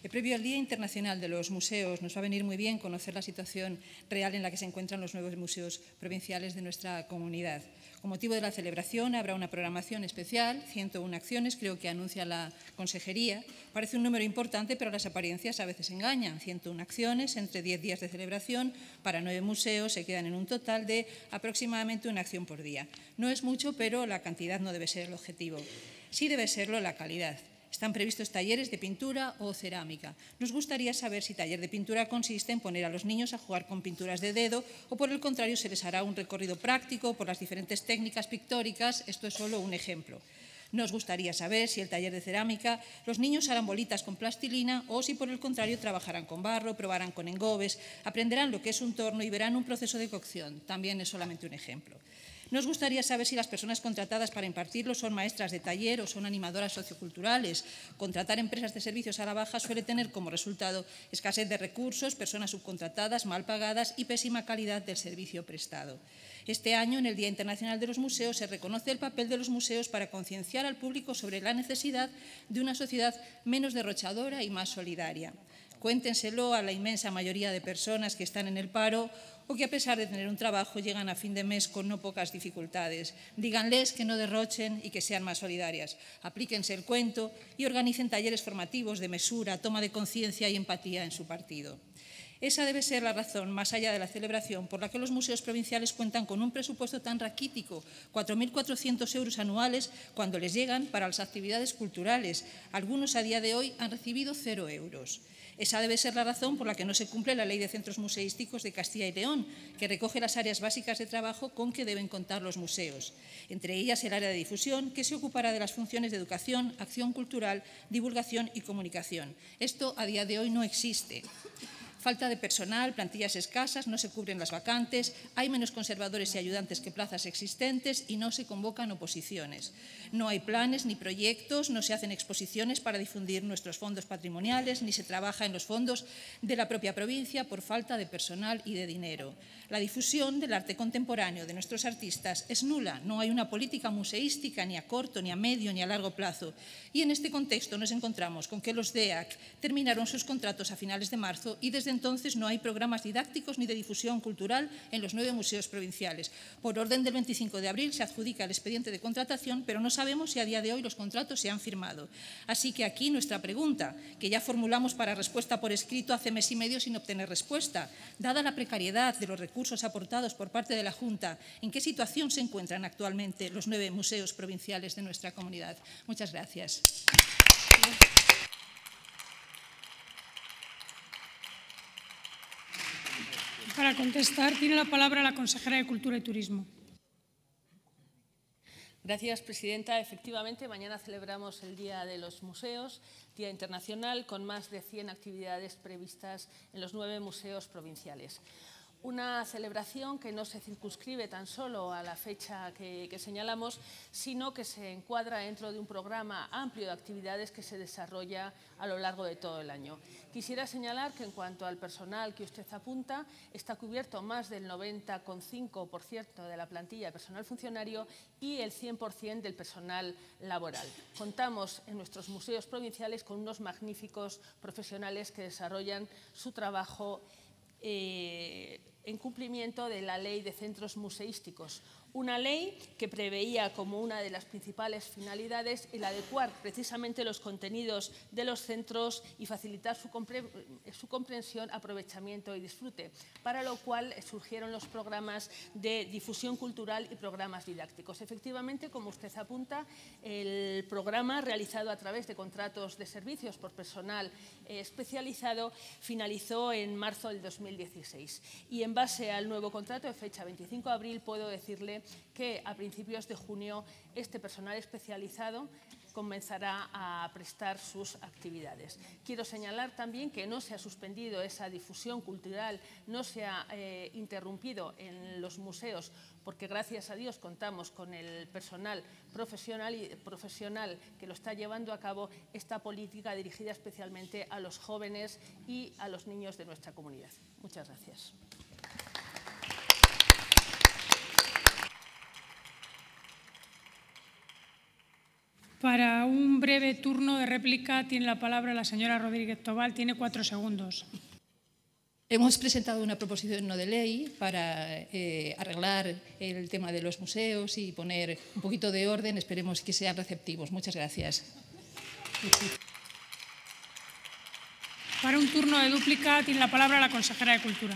El previo al Día Internacional de los Museos nos va a venir muy bien conocer la situación real en la que se encuentran los nuevos museos provinciales de nuestra comunidad. Con motivo de la celebración habrá una programación especial, 101 acciones, creo que anuncia la Consejería. Parece un número importante, pero las apariencias a veces engañan. 101 acciones entre 10 días de celebración para nueve museos se quedan en un total de aproximadamente una acción por día. No es mucho, pero la cantidad no debe ser el objetivo. Sí debe serlo la calidad. Están previstos talleres de pintura o cerámica. Nos gustaría saber si taller de pintura consiste en poner a los niños a jugar con pinturas de dedo o por el contrario se les hará un recorrido práctico por las diferentes técnicas pictóricas. Esto es solo un ejemplo. Nos gustaría saber si el taller de cerámica los niños harán bolitas con plastilina o si por el contrario trabajarán con barro, probarán con engobes, aprenderán lo que es un torno y verán un proceso de cocción. También es solamente un ejemplo. Nos gustaría saber si las personas contratadas para impartirlo son maestras de taller o son animadoras socioculturales. Contratar empresas de servicios a la baja suele tener como resultado escasez de recursos, personas subcontratadas, mal pagadas y pésima calidad del servicio prestado. Este año, en el Día Internacional de los Museos, se reconoce el papel de los museos para concienciar al público sobre la necesidad de una sociedad menos derrochadora y más solidaria. Cuéntenselo a la inmensa mayoría de personas que están en el paro o que a pesar de tener un trabajo llegan a fin de mes con no pocas dificultades. Díganles que no derrochen y que sean más solidarias. Aplíquense el cuento y organicen talleres formativos de mesura, toma de conciencia y empatía en su partido. Esa debe ser la razón, más allá de la celebración, por la que los museos provinciales cuentan con un presupuesto tan raquítico, 4.400 euros anuales, cuando les llegan para las actividades culturales. Algunos a día de hoy han recibido cero euros. Esa debe ser la razón por la que no se cumple la Ley de Centros Museísticos de Castilla y León, que recoge las áreas básicas de trabajo con que deben contar los museos, entre ellas el área de difusión, que se ocupará de las funciones de educación, acción cultural, divulgación y comunicación. Esto a día de hoy no existe. Falta de personal, plantillas escasas, no se cubren las vacantes, hay menos conservadores y ayudantes que plazas existentes y no se convocan oposiciones. No hay planes ni proyectos, no se hacen exposiciones para difundir nuestros fondos patrimoniales, ni se trabaja en los fondos de la propia provincia por falta de personal y de dinero. La difusión del arte contemporáneo de nuestros artistas es nula, no hay una política museística ni a corto, ni a medio, ni a largo plazo. Y en este contexto nos encontramos con que los DEAC terminaron sus contratos a finales de marzo y desde entonces no hay programas didácticos ni de difusión cultural en los nueve museos provinciales. Por orden del 25 de abril se adjudica el expediente de contratación, pero no sabemos si a día de hoy los contratos se han firmado. Así que aquí nuestra pregunta, que ya formulamos para respuesta por escrito hace mes y medio sin obtener respuesta, dada la precariedad de los recursos aportados por parte de la Junta, ¿en qué situación se encuentran actualmente los nueve museos provinciales de nuestra comunidad? Muchas gracias. Para contestar, tiene la palabra la consejera de Cultura y Turismo. Gracias, presidenta. Efectivamente, mañana celebramos el Día de los Museos, Día Internacional, con más de 100 actividades previstas en los nueve museos provinciales. Una celebración que no se circunscribe tan solo a la fecha que, señalamos, sino que se encuadra dentro de un programa amplio de actividades que se desarrolla a lo largo de todo el año. Quisiera señalar que en cuanto al personal que usted apunta, está cubierto más del 90,5% de la plantilla de personal funcionario y el 100% del personal laboral. Contamos en nuestros museos provinciales con unos magníficos profesionales que desarrollan su trabajo eh, en cumplimiento de la Ley de Centros Museísticos, una ley que preveía como una de las principales finalidades el adecuar precisamente los contenidos de los centros y facilitar su, comprensión, aprovechamiento y disfrute, para lo cual surgieron los programas de difusión cultural y programas didácticos. Efectivamente, como usted apunta, el programa realizado a través de contratos de servicios por personal eh, especializado finalizó en marzo del 2016 y en base al nuevo contrato de fecha 25 de abril puedo decirle que a principios de junio este personal especializado comenzará a prestar sus actividades. Quiero señalar también que no se ha suspendido esa difusión cultural, no se ha eh, interrumpido en los museos, porque gracias a Dios contamos con el personal y, profesional que lo está llevando a cabo esta política dirigida especialmente a los jóvenes y a los niños de nuestra comunidad. Muchas gracias. Para un breve turno de réplica tiene la palabra la señora Rodríguez Tobal. Tiene cuatro segundos. Hemos presentado una proposición no de ley para eh, arreglar el tema de los museos y poner un poquito de orden. Esperemos que sean receptivos. Muchas gracias. Para un turno de dúplica tiene la palabra la consejera de Cultura.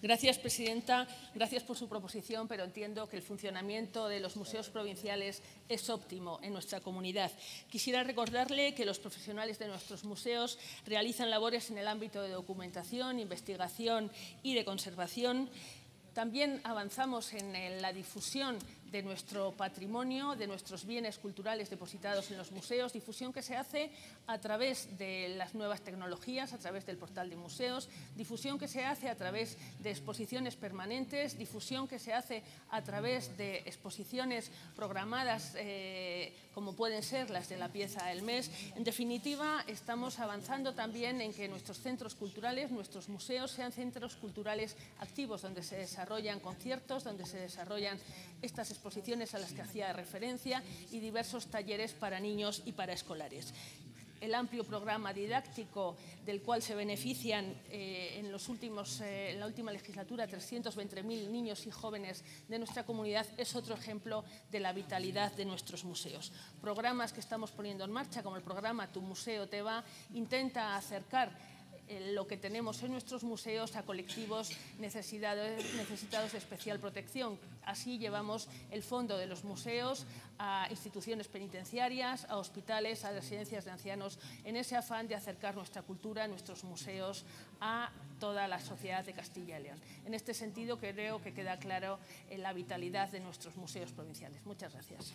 Gracias, presidenta. Gracias por su proposición, pero entiendo que el funcionamiento de los museos provinciales es óptimo en nuestra comunidad. Quisiera recordarle que los profesionales de nuestros museos realizan labores en el ámbito de documentación, investigación y de conservación. También avanzamos en la difusión de nuestro patrimonio, de nuestros bienes culturales depositados en los museos, difusión que se hace a través de las nuevas tecnologías, a través del portal de museos, difusión que se hace a través de exposiciones permanentes, difusión que se hace a través de exposiciones programadas eh, como pueden ser las de la pieza del mes. En definitiva, estamos avanzando también en que nuestros centros culturales, nuestros museos sean centros culturales activos donde se desarrollan conciertos, donde se desarrollan estas a las que hacía referencia y diversos talleres para niños y para escolares el amplio programa didáctico del cual se benefician eh, en, los últimos, eh, en la última legislatura 320.000 niños y jóvenes de nuestra comunidad es otro ejemplo de la vitalidad de nuestros museos. Programas que estamos poniendo en marcha, como el programa Tu Museo Te Va, intenta acercar lo que tenemos en nuestros museos a colectivos necesitados de especial protección. Así llevamos el fondo de los museos a instituciones penitenciarias, a hospitales, a residencias de ancianos, en ese afán de acercar nuestra cultura, nuestros museos a toda la sociedad de Castilla y León. En este sentido, creo que queda claro la vitalidad de nuestros museos provinciales. Muchas gracias.